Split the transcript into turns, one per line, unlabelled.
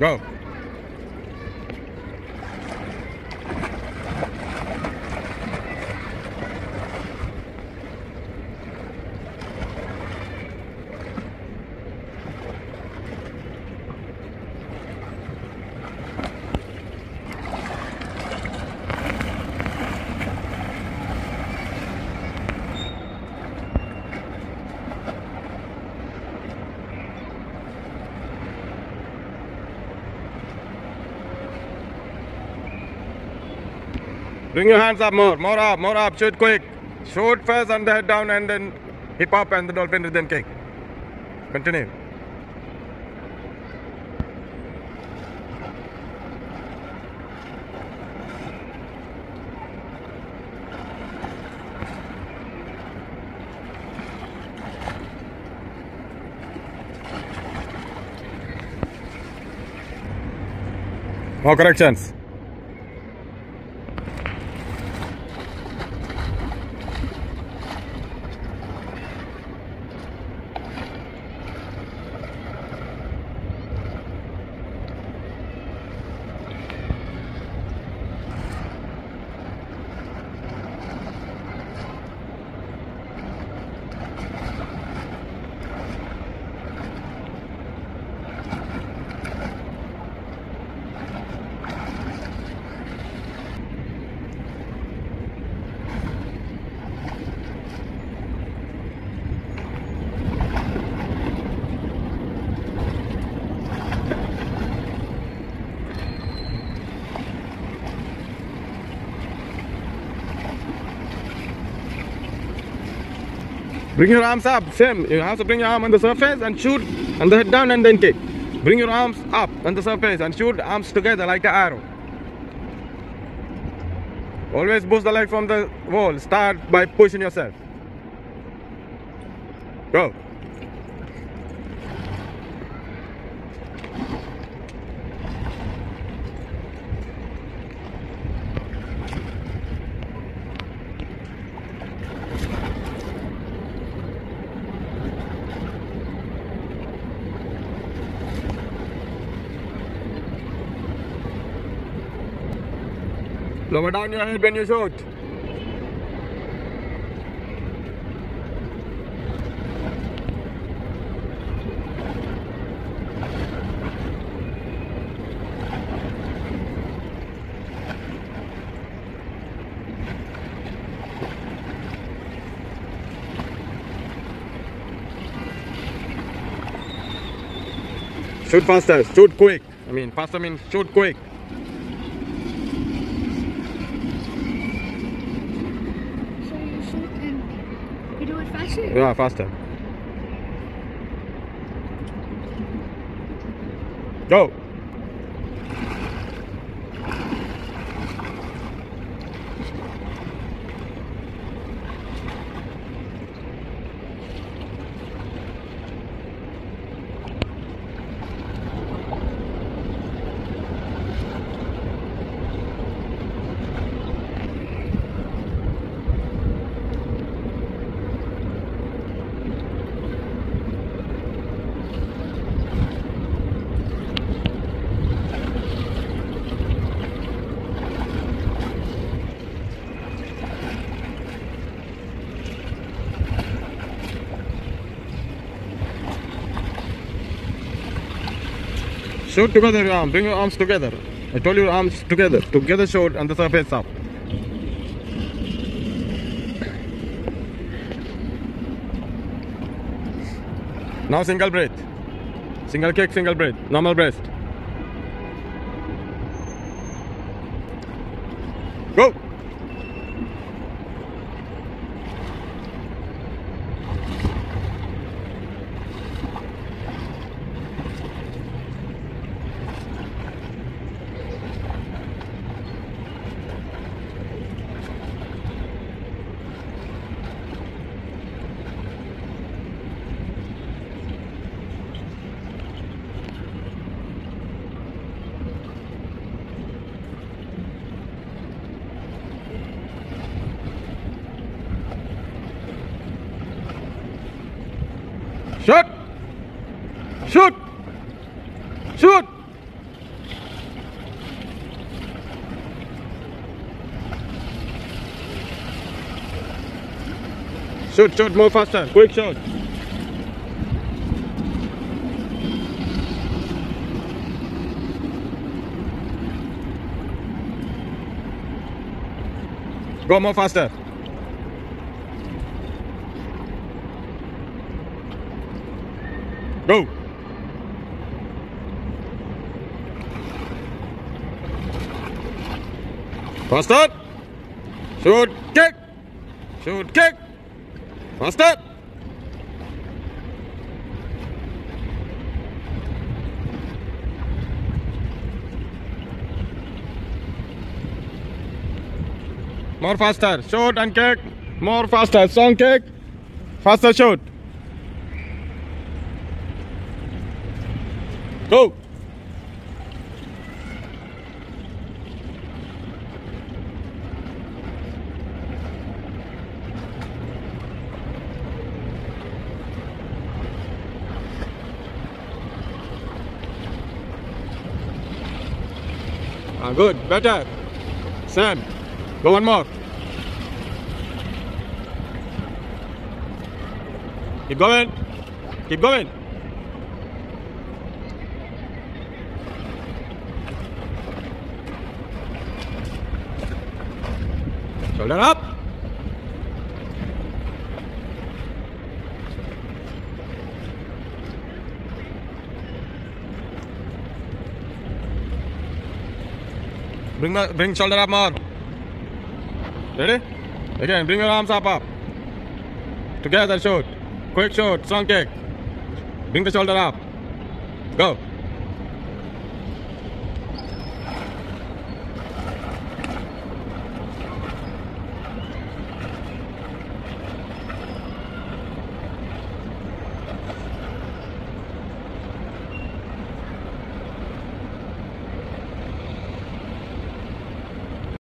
Go. Bring your hands up more, more up, more up, shoot quick. Shoot first and the head down and then hip up and the dolphin rhythm kick. Continue. More corrections. Bring your arms up, same. You have to bring your arm on the surface and shoot and the head down and then kick. Bring your arms up on the surface and shoot arms together like an arrow. Always boost the leg from the wall. Start by pushing yourself. Go. Lower down your head when you shoot. Shoot faster, shoot quick. I mean, faster means shoot quick.
So you shoot and you do it faster?
Yeah, faster. Go. Shoot together your arm. Bring your arms together. I told you arms together. Together shoot and the surface up. Now single breath. Single kick, single breath. Normal breast. Shoot! Shoot! Shoot! Shoot, shoot, more faster. Quick shot. Go more faster. Go. Faster. Shoot, kick. Shoot, kick. Faster. More faster. Shoot and kick. More faster. Strong kick. Faster shoot. Go. Ah, good. Better. Sam. Go one more. Keep going. Keep going. Shoulder up. Bring the bring shoulder up more. Ready? Again, bring your arms up up. Together shoot. Quick shoot, strong kick. Bring the shoulder up. Go.